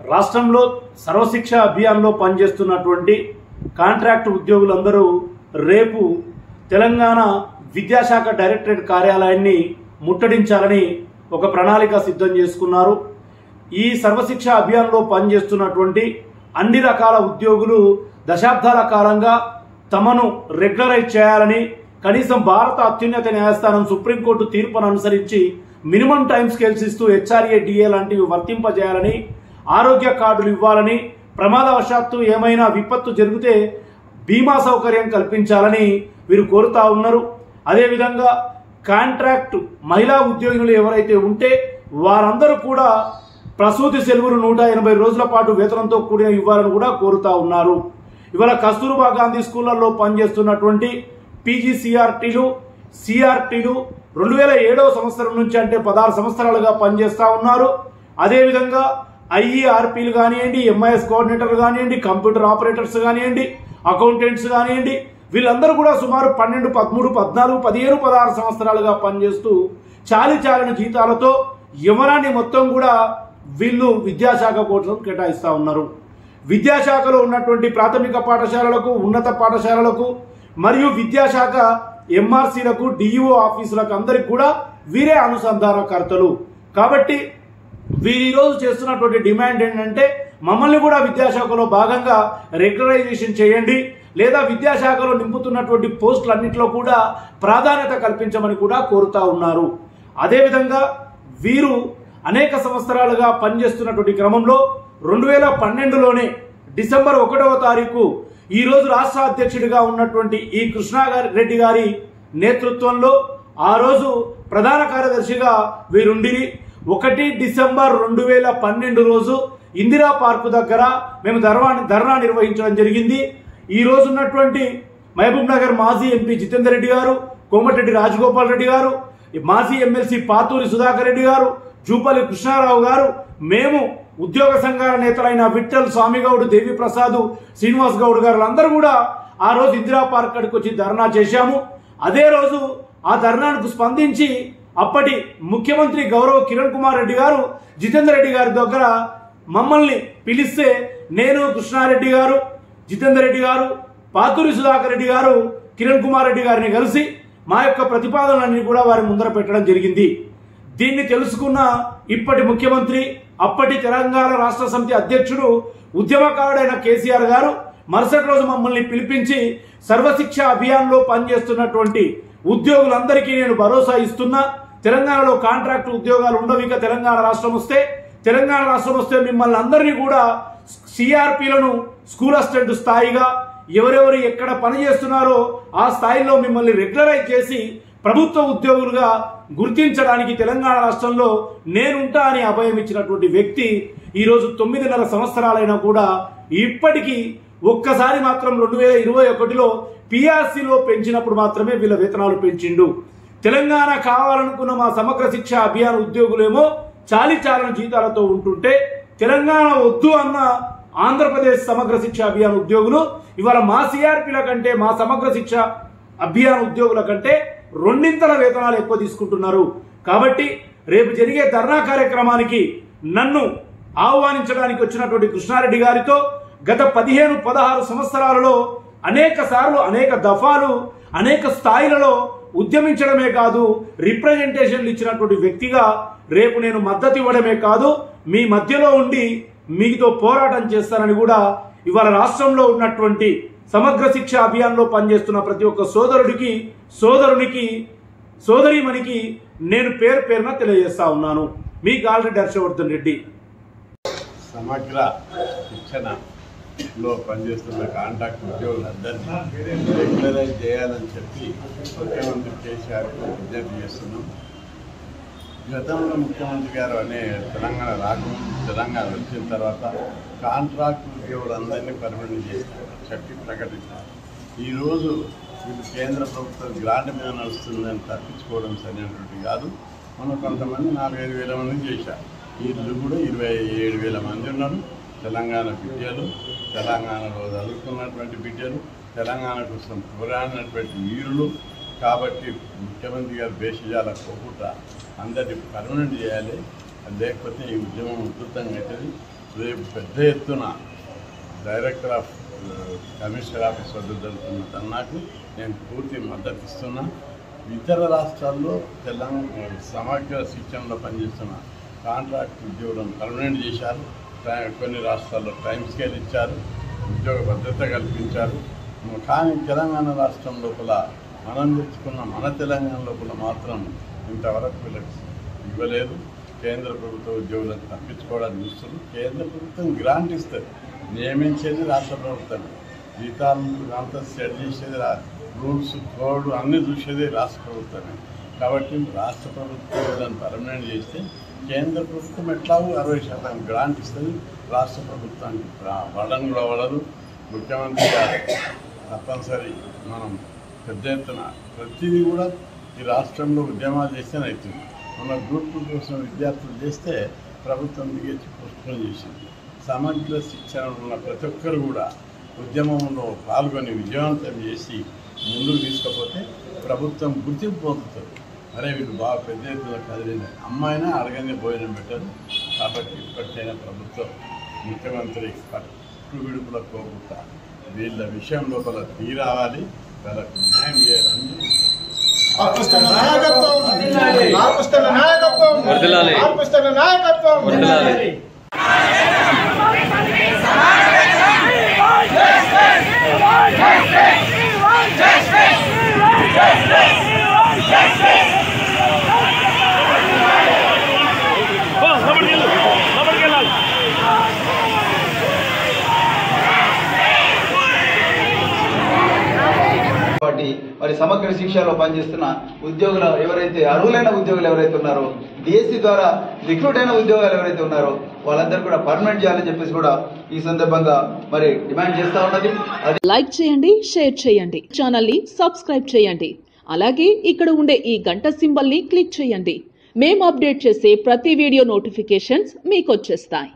రాష్ట్రంలో సర్వశిక్ష అభియాన్లో పనిచేస్తున్నటువంటి కాంట్రాక్ట్ ఉద్యోగులందరూ రేపు తెలంగాణ విద్యాశాఖ డైరెక్టరేట్ కార్యాలయాన్ని ముట్టడించాలని ఒక ప్రణాళిక సిద్ధం చేసుకున్నారు. ఈ సర్వశిక్ష అభియాన్లో పనిచేస్తున్నటువంటి అన్ని రకాల ఉద్యోగులు దశాబ్దాల కాలంగా తమను రెగ్యులరైజ్ చేయాలని కనీసం భారత అత్యున్నత న్యాయస్థానం సుప్రీంకోర్టు తీర్పును అనుసరించి మినిమం టైం స్కేల్స్ ఇస్తూ హెచ్ఆర్ఏ డిఏ లాంటివి వర్తింపజేయాలని ఆరోగ్య కార్డులు ఇవ్వాలని ప్రమాదవశాత్తు ఏమైనా విపత్తు జరిగితే బీమా సౌకర్యం కల్పించాలని వీరు కోరుతా ఉన్నారు. అదేవిధంగా కాంట్రాక్ట్ మహిళా ఉద్యోగులు ఎవరైతే ఉంటే వారందరూ కూడా ప్రసూతి సెలవులు నూట ఎనభై రోజుల పాటు వేతనంతో కూడిన ఇవ్వాలని కూడా కోరుతా ఉన్నారు. ఇవాళ కస్తూర్బా గాంధీ స్కూళ్ళలో పనిచేస్తున్నటువంటి పీజీసీఆర్టీలు సిఆర్టీలు రెండు వేల ఏడవ సంవత్సరం నుంచి అంటే పదహారు సంవత్సరాలుగా పనిచేస్తూ ఉన్నారు. అదేవిధంగా ఐఈఆర్పీలు కానివ్వండి ఎంఐఎస్ కోఆర్డినేటర్లు కానివ్వండి కంప్యూటర్ ఆపరేటర్స్ కానివ్వండి అకౌంటెంట్స్ కానివ్వండి వీళ్ళందరూ కూడా సుమారు పన్నెండు పదమూడు పద్నాలుగు పదిహేను పదహారు సంవత్సరాలుగా పనిచేస్తూ చాలి చాలని జీతాలతో యవనాన్ని మొత్తం కూడా వీళ్ళు విద్యాశాఖ కోసం కేటాయిస్తూ ఉన్నారు. విద్యాశాఖలో ఉన్నటువంటి ప్రాథమిక పాఠశాలలకు ఉన్నత పాఠశాలలకు మరియు విద్యాశాఖ ఎంఆర్సీలకు డిఈఓ ఆఫీసులకు అందరికి కూడా వీరే అనుసంధానకర్తలు. కాబట్టి వీరు ఈరోజు చేస్తున్నటువంటి డిమాండ్ ఏంటంటే మమ్మల్ని కూడా విద్యాశాఖలో భాగంగా రెగ్యులరైజేషన్ చేయండి లేదా విద్యాశాఖలో నింపుతున్నటువంటి పోస్టులన్నింటిలో కూడా ప్రాధాన్యత కల్పించమని కూడా కోరుతా ఉన్నారు. అదేవిధంగా వీరు అనేక సంవత్సరాలుగా పనిచేస్తున్నటువంటి క్రమంలో రెండు వేల పన్నెండులోనే డిసెంబర్ ఒకటవ తారీఖు ఈ రోజు రాష్ట్ర అధ్యక్షుడిగా ఉన్నటువంటి ఈ కృష్ణా గారి రెడ్డి గారి నేతృత్వంలో ఆ రోజు ప్రధాన కార్యదర్శిగా వీరుండిరి. ఒకటి డిసెంబర్ రెండు వేల పన్నెండు రోజు ఇందిరా పార్కు దగ్గర మేము ధర్నా ధర్నా నిర్వహించడం జరిగింది. ఈ రోజు ఉన్నటువంటి మహబూబ్ నగర్ మాజీ ఎంపీ జితేందర్ రెడ్డి గారు కోమటిరెడ్డి రాజగోపాల్ రెడ్డి గారు మాజీ ఎమ్మెల్సీ పాతూరి సుధాకర్ రెడ్డి గారు జూపల్లి కృష్ణారావు గారు మేము ఉద్యోగ సంఘాల నేతలైన విఠల్ స్వామిగౌడ్ దేవిప్రసాద్ శ్రీనివాస్ గౌడ్ గారు అందరూ కూడా ఆ రోజు ఇందిరా పార్క్ కాడికి వచ్చి ధర్నా చేశాము. అదే రోజు ఆ ధర్నాకు స్పందించి అప్పటి ముఖ్యమంత్రి గౌరవ్ కిరణ్ కుమార్ రెడ్డి గారు జితేందర్ రెడ్డి గారి దగ్గర మమ్మల్ని పిలిస్తే నేను కృష్ణారెడ్డి గారు జితేందర్ రెడ్డి గారు పాతూరి సుధాకర్ రెడ్డి గారు కిరణ్ కుమార్ రెడ్డి గారిని కలిసి మా యొక్క ప్రతిపాదనలన్నీ కూడా వారి ముందర పెట్టడం జరిగింది. దీన్ని తెలుసుకున్న ఇప్పటి ముఖ్యమంత్రి అప్పటి తెలంగాణ రాష్ట్ర సమితి అధ్యక్షుడు ఉద్యమకారుడైన కేసీఆర్ గారు మరుసటి రోజు మమ్మల్ని పిలిపించి సర్వశిక్ష అభియాన్లో పనిచేస్తున్నటువంటి ఉద్యోగులందరికీ నేను భరోసా ఇస్తున్నా. తెలంగాణలో కాంట్రాక్ట్ ఉద్యోగాలు ఉండవు. ఇక తెలంగాణ రాష్ట్రం వస్తే తెలంగాణ రాష్ట్రం వస్తే మిమ్మల్ని అందరినీ కూడా సిఆర్పిలను స్కూల్ అసిస్టెంట్ స్థాయిగా ఎవరెవరు ఎక్కడ పని చేస్తున్నారో ఆ స్థాయిలో మిమ్మల్ని రెగ్యులరైజ్ చేసి ప్రభుత్వ ఉద్యోగులుగా గుర్తించడానికి తెలంగాణ రాష్ట్రంలో నేనుంటా అని అభయం ఇచ్చినటువంటి వ్యక్తి ఈరోజు తొమ్మిదిన్నర సంవత్సరాలైనా కూడా ఇప్పటికీ ఒక్కసారి మాత్రం రెండు వేల ఇరవై ఒకటిలో పిఆర్సీలో పెంచినప్పుడు మాత్రమే వీళ్ళ వేతనాలు పెంచిండు. తెలంగాణ కావాలనుకున్న మా సమగ్ర శిక్ష అభియాన్ ఉద్యోగులేమో చాలి చాలని జీతాలతో ఉంటుంటే తెలంగాణ వద్దు అన్న ఆంధ్రప్రదేశ్ సమగ్ర శిక్ష అభియాన్ ఉద్యోగులు ఇవాళ మా సిఆర్పీల కంటే మా సమగ్ర శిక్ష అభియాన్ ఉద్యోగుల కంటే రెండింతల వేతనాలు ఎక్కువ తీసుకుంటున్నారు. కాబట్టి రేపు జరిగే ధర్నా కార్యక్రమానికి నన్ను ఆహ్వానించడానికి వచ్చినటువంటి కృష్ణారెడ్డి గారితో గత పదిహేను పదహారు సంవత్సరాలలో అనేక సార్లు అనేక దఫాలు అనేక స్థాయిలలో ఉద్యమించడమే కాదు రిప్రజెంటేషన్లు ఇచ్చినటువంటి వ్యక్తిగా రేపు నేను మద్దతు ఇవ్వడమే కాదు మీ మధ్యలో ఉండి మీతో పోరాటం చేస్తానని కూడా ఇవాళ రాష్ట్రంలో ఉన్నటువంటి సమగ్ర శిక్ష అభియాన్లో పనిచేస్తున్న ప్రతి ఒక్క సోదరుడికి సోదరునికి సోదరిమణికి నేను పేరు పేరున తెలియజేస్తా ఉన్నాను. మీ ఆల్రెడీ హర్షవర్ధన్ రెడ్డి. సమగ్ర లో పనిచేస్తున్న కాంట్రాక్ట్ ఉద్యోగులందరినీ రెగ్యులరైజ్ చేయాలని చెప్పి ముఖ్యమంత్రి కేసీఆర్ విజ్ఞప్తి చేస్తున్నాం. గతంలో ముఖ్యమంత్రి గారు అనే తెలంగాణ రాకముందు తెలంగాణ వచ్చిన తర్వాత కాంట్రాక్ట్ ఉద్యోగులందరినీ పర్మనెంట్ చేస్తారు చెప్పి ప్రకటించారు. ఈరోజు వీళ్ళు కేంద్ర ప్రభుత్వం గ్రాంట్ మీద నడుస్తుందని తప్పించుకోవడం సరైనటువంటి కాదు. మనం కొంతమంది నాలుగైదు వేల మంది చేశారు. వీళ్ళు కూడా ఇరవై ఏడు వేల మంది ఉన్నారు. తెలంగాణ బిడ్డలు తెలంగాణలో చదువుకున్నటువంటి బిడ్డలు తెలంగాణ కోసం పోరాడినటువంటి వీరులు. కాబట్టి ముఖ్యమంత్రి గారు భేషజాల పోకుండా అందరినీ పర్మనెంట్ చేయాలి. లేకపోతే ఈ ఉద్యమం ఉధృతంగా అవుతుంది. రేపు పెద్ద ఎత్తున డైరెక్టర్ ఆఫ్ కమిషనర్ ఆఫీస్ వద్ద జరుగుతున్న ధర్నాకు నేను పూర్తి మద్దతు ఇస్తున్నా. ఇతర రాష్ట్రాల్లో తెలంగాణ సమగ్ర శిక్షణలో పనిచేస్తున్న కాంట్రాక్ట్ ఉద్యోగం పర్మనెంట్ చేశారు. టై- కొన్ని రాష్ట్రాల్లో టైం స్కేల్ ఇచ్చారు. ఉద్యోగ భద్రత కల్పించారు. కానీ తెలంగాణ రాష్ట్రం లోపల మనం తెచ్చుకున్న మన తెలంగాణ లోపల మాత్రం ఇంతవరకు వీళ్ళకి ఇవ్వలేదు. కేంద్ర ప్రభుత్వ ఉద్యోగులను తప్పించుకోవడానికి చూస్తుంది కేంద్ర ప్రభుత్వం గ్రాంట్ ఇస్తుంది. నియమించేది రాష్ట్ర ప్రభుత్వం. జీతాలను అంతా సెట్ చేసేది రూల్స్ కోడ్ అన్నీ చూసేది రాష్ట్ర ప్రభుత్వమే. కాబట్టి రాష్ట్ర ప్రభుత్వం దాన్ని పర్మనెంట్ చేస్తే కేంద్ర ప్రభుత్వం ఎట్లాగో అరవై శాతం గ్రాంట్ ఇస్తుంది రాష్ట్ర ప్రభుత్వానికి వడన్ కూడా ముఖ్యమంత్రి గారు తప్పనిసరి మనం పెద్ద ఎత్తున ప్రతిదీ కూడా ఈ రాష్ట్రంలో ఉద్యమాలు చేస్తేనే అవుతుంది మన గ్రూప్ కోసం విద్యార్థులు చేస్తే ప్రభుత్వం దిగేసి పోస్ట్పోన్ చేసింది. సమగ్ర శిక్షణ ఉన్న ప్రతి ఒక్కరు కూడా ఉద్యమంలో పాల్గొని విజయవంతం చేసి ముందుకు తీసుకపోతే ప్రభుత్వం గుర్తింపు పొందుతుంది. అరే వీళ్ళు బాగా పెద్ద ఎత్తున కదిలిన అమ్మాయినా అడగని భోజనం పెట్టరు కాబట్టి ఇప్పటికైనా ప్రభుత్వం ముఖ్యమంత్రి పట్టు విడుపుల పోకుండా వీళ్ళ విషయం లోపల తీరావాలి వాళ్ళకు న్యాయం చేయాలని నాయకత్వం. నాయకత్వం. నాయకత్వం వర్ధిల్లాలి. కాబట్టి మరి సమగ్ర శిక్షలో పనిచేస్తున్న ఉద్యోగులు ఎవరైతే అర్హులైన ఉద్యోగులు ఎవరైతే ఉన్నారో డిఎస్సి ద్వారా రిక్రూట్ అయిన ఉద్యోగాలు ఎవరైతే ఉన్నారో వాళ్ళందరూ కూడా పర్మనెంట్ చేయాలని చెప్పేసి కూడా ఈ సందర్భంగా మరి డిమాండ్ చేస్తా ఉన్నది. అది లైక్ చేయండి షేర్ చేయండి. ఛానల్ని సబ్స్క్రైబ్ చేయండి. అలాగే ఇక్కడ ఉండే ఈ గంట సింబల్ని క్లిక్ చేయండి. మేము అప్డేట్ చేసే ప్రతి వీడియో నోటిఫికేషన్స్ మీకు వచ్చేస్తాయి.